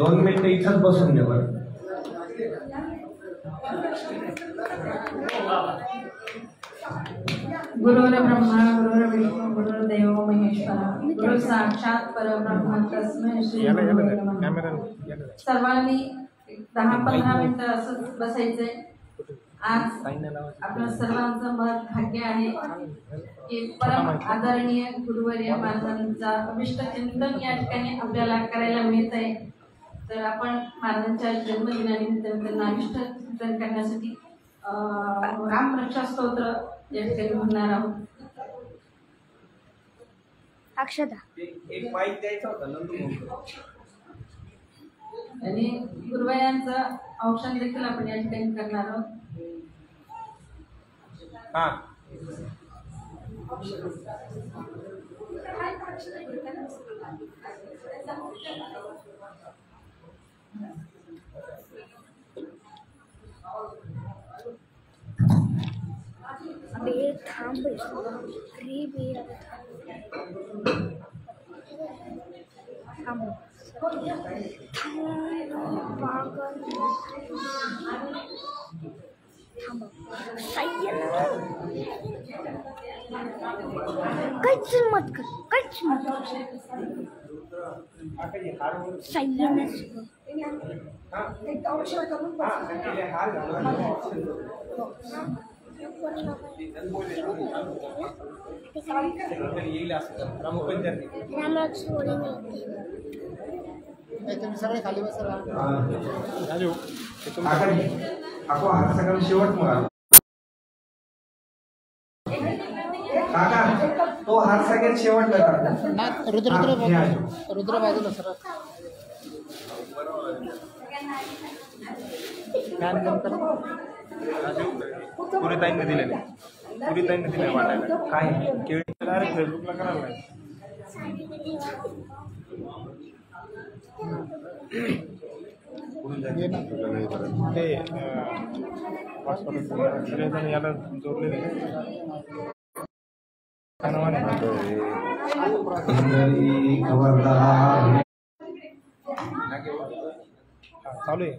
दोन मिनिटं इथंच बसून बरं. गुरुर ब्रह्मा गुरुर विष्णू गुरुर्देव महेश्वरा गुरु साक्षात परब्रह्म तस्मै श्री. सर्वांनी दहा पंधरा मिनिटं. असंच बसायचंय. आज आपलं सर्वांचं मत भाग्य आहे की परम आदरणीय गुरुवर्य महाराजांचा अभिष्ट चिंतन या ठिकाणी आपल्याला करायला मिळत आहे तर आपण महाराजांच्या जन्मदिनानिमित्त त्यांना अभिष्ट चिंतन करण्यासाठी अं, रामरक्षा स्तोत्र या ठिकाणी म्हणणार आहोत. अक्षता एक माईक द्यायचा होता नंदू आणि गुरुवायांचं औषध देखील आपण या ठिकाणी करणार आहोत. हा. अबे थांब अरे बे थांब थांब पागल। थांब सही आहे ना? काहीच मत कर काहीच मत सही आहे ना? सगळं. येईल असं ग्रामपंचायत रामराज सोडे नाही काका हा सगळं शेवट तो शेवटला रुद्र रुद्र सर पुरी ताईंनी दिलेले पुरी ताईंनी दिले वाटायला काय केळी डायरेक्ट फेसबुकला करायला नाही ते सगळेजण याला जोडलेले खबरदार चालू आहे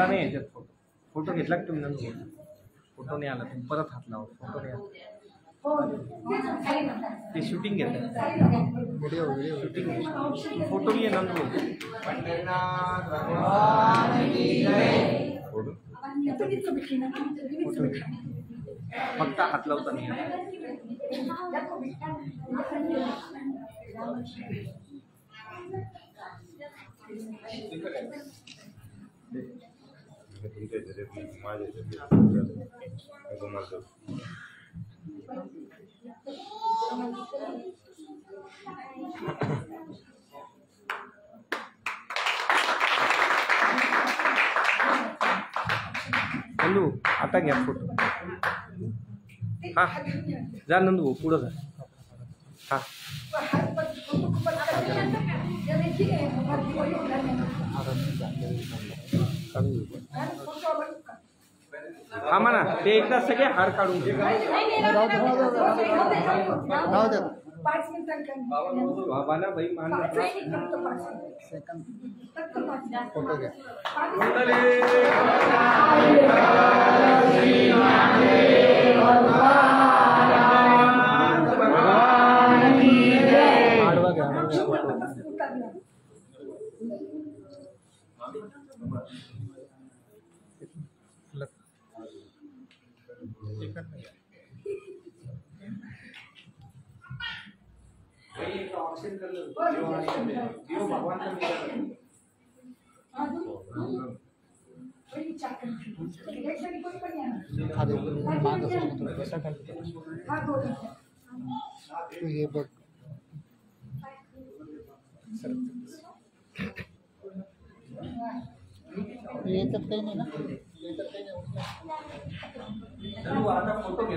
आला नाही याच्यात फ़ोटो. फ़ोटो घेतला का तुम्ही नंदू फ़ोटो नाही आला. तुम्ही परत हात लावा. फ़ोटो नाही आला. ते शूटिंग घेतलं. व्हिडिओ व्हिडिओ शूटिंग फ़ोटो घे नंदू फक्त हात लावता नाही नंदू आता घ्या फ़ोटो हा जा नंदू भाऊ पुढं जा. हा. हा म्हणा ते एकदा सगळे हार काढून घे. राहू दे बाबांना बाई मान फ़ोटो घ्या तू हे। बघ याच्यात काही नाही ना याच्यात काही नाही आता फ़ोटो घे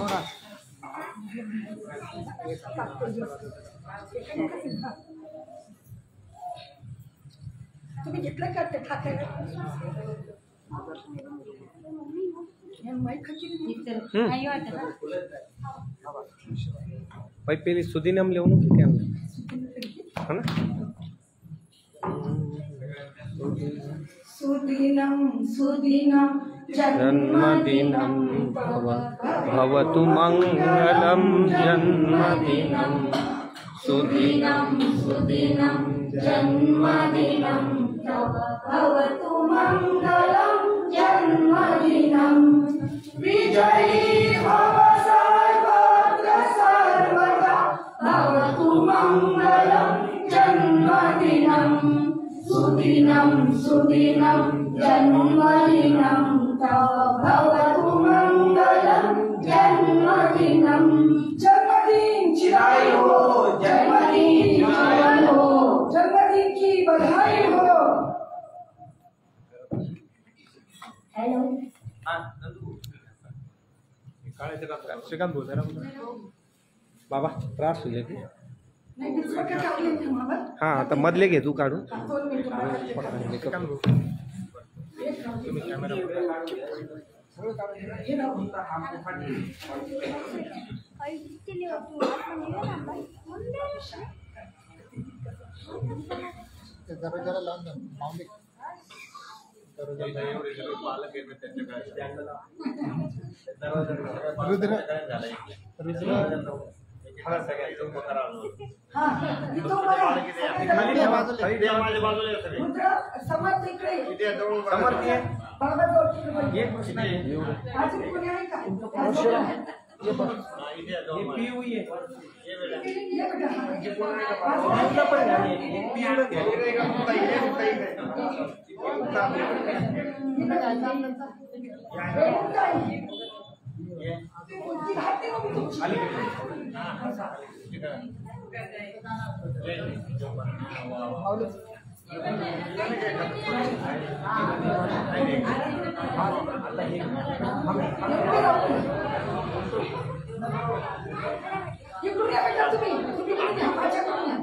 हा ते ठाकरे बाई पेली सुदिनम लिहून किती आणलं हो ना सुदिनं सुदिनं जन्मदिनं भव भवतु मङ्गलं जन्मदिनं। सुदिनं सुदिनं जन्मदिनं। तव जन्मदिनं। विजयी भव सर्वत्र सर्वदा। जन्मदिनं। सुदिनं सुदिनं जन्मदिनं। भवतु मङ्गलं जन्मदिनं जन्मदिन चिरायु हो। जन्मदिन चिरायु हो जन्मदिन की बधाई हो हेलो श्रीकांत बोल जरा बाबा त्रास होईल की. हाँ आता मधले घे तू काढून ते दरवाजाला लावून द्या माऊली रुद्र. रुद्र, समर्थ इकडे। समर्थ ये. बाबा जवळ तिकडे बघ. ये का ये पिऊ ये ये बेटा, हा. पिऊला पण घ्या ये. ये पिऊला घ्या. हे कोणतं आहे? घातली मग मी बेटा तुम्ही तुम्ही इकडून या माझ्याकडून या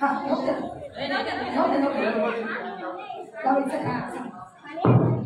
हा, जाऊ द्या. जाऊ द्या, जाऊ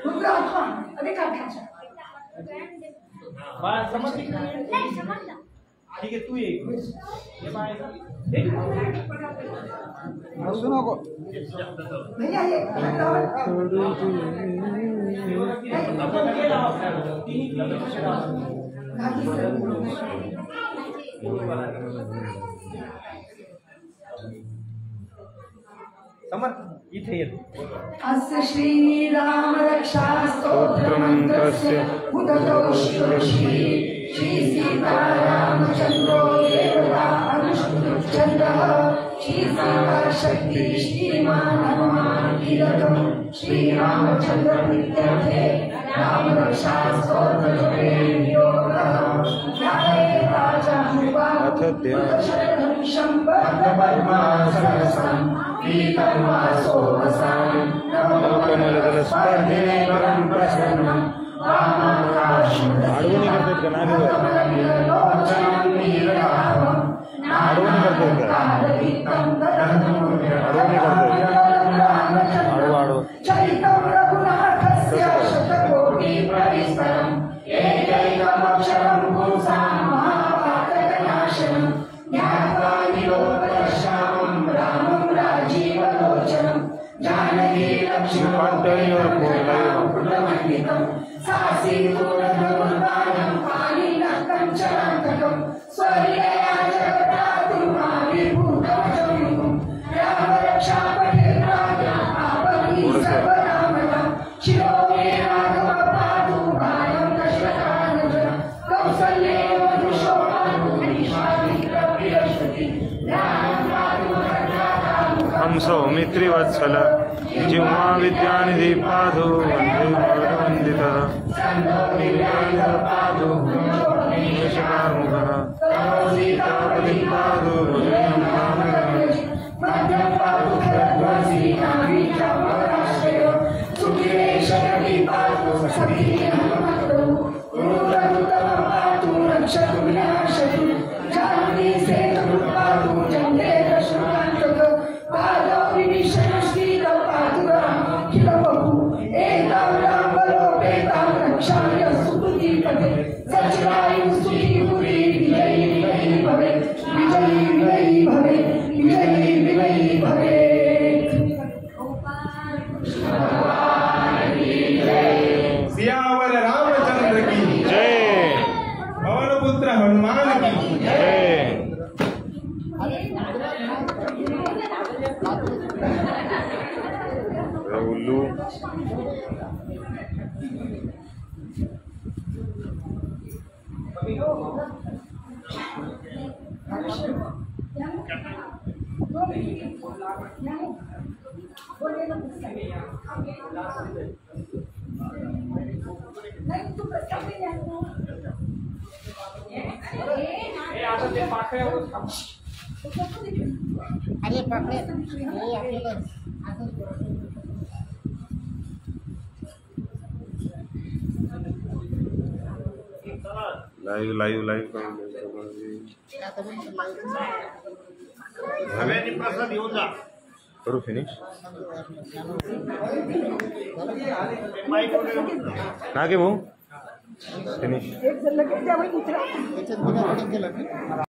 ये. रुद्र, हा. अरे काय खायचं? बाळा समज इकडून ये. ठीक आहे तू. तिन्ही तिन्ही कशा लावतात? घाटी समर्थ अस्य श्रीराम रक्षा उदतो शिवश्री श्री सीतारामचन्द्रो देवता अनुष्ठुचन्द्रः श्री सीताशक्ति श्रीमान् हनुमान् कीलकं श्रीरामचन्द्र प्रीत्यर्थे राम रक्षा स्तोत्रजपे योगः अथ ध्यान. शरणं पद्मपद्मासनस्थं पीतमासो वसानं कमलदलस्पर्धे परं प्रसन्नं आडवणी हम सौमित्रिवत्सल जिह्वा विद्यानिधि पादो वंदे वन्दितः पादो निशकारमुखः उल्लू हे आता ते पाकळ्यावर थांब. अरे हे सगळ्यांनी प्रसाद घेऊन जा करू फिनिश नागे भाऊ फिनिश